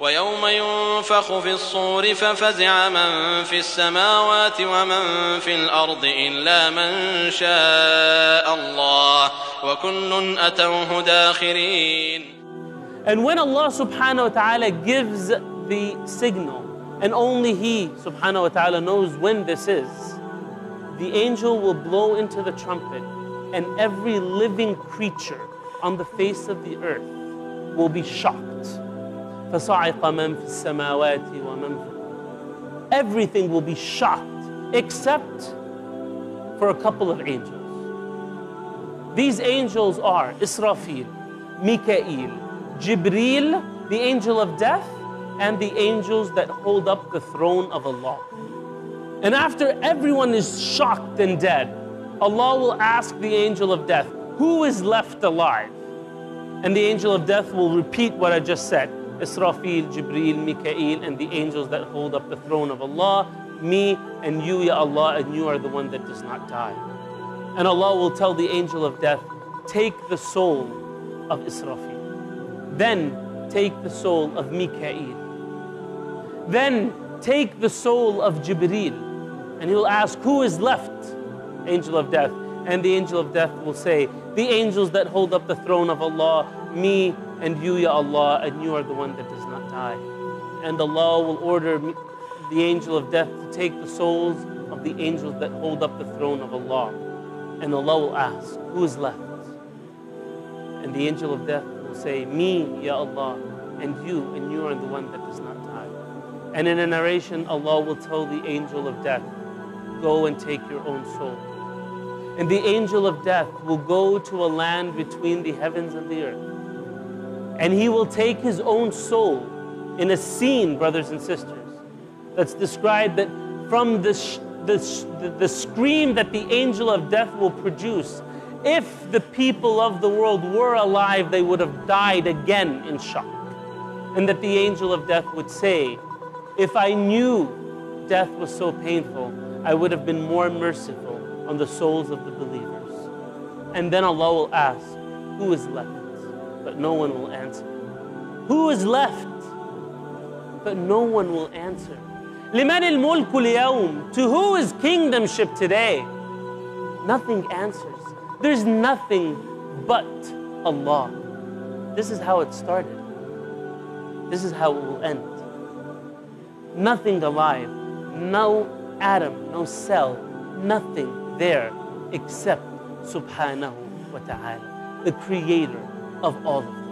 ويوم ينفخ في الصور ففزع من في السماوات ومن في الأرض إلا من شاء الله وكل أتوه داخرين And when Allah subhanahu wa ta'ala gives the signal, and only He subhanahu wa ta'ala knows when this is, the angel will blow into the trumpet, and every living creature on the face of the earth will be shocked. فَصَعِقَ مَنْ فِي السَّمَاوَاتِ وَمَنْ فِي Everything will be shocked except for a couple of angels. These angels are Israfil, Mikael, Jibril, the angel of death, and the angels that hold up the throne of Allah. And after everyone is shocked and dead, Allah will ask the angel of death, Who is left alive? And the angel of death will repeat what I just said Israfil, Jibril, Mikael, and the angels that hold up the throne of Allah, me and you, Ya Allah, and you are the one that does not die. And Allah will tell the angel of death, Take the soul of Israfil. Then take the soul of Mikael. Then take the soul of Jibril. And he will ask, Who is left? Angel of death. And the angel of death will say, The angels that hold up the throne of Allah, me and you, Ya Allah, and you are the one that does not die. And Allah will order the angel of death to take the souls of the angels that hold up the throne of Allah. And Allah will ask, Who is left? And the angel of death will say, Me, Ya Allah, and you, and you are the one that does not die. And in a narration, Allah will tell the angel of death, Go and take your own soul. And the angel of death will go to a land between the heavens and the earth. And he will take his own soul in a scene, brothers and sisters, that's described that from the, the, the scream that the angel of death will produce, if the people of the world were alive, they would have died again in shock. And that the angel of death would say, If I knew death was so painful, I would have been more merciful on the souls of the believers. And then Allah will ask, Who is left? But no one will answer. Who is left? But no one will answer. لمن الملك اليوم? To who is kingdomship today? Nothing answers. There's nothing but Allah. This is how it started. This is how it will end. Nothing alive, no atom, no cell, nothing there except Subhanahu wa ta'ala, the creator of all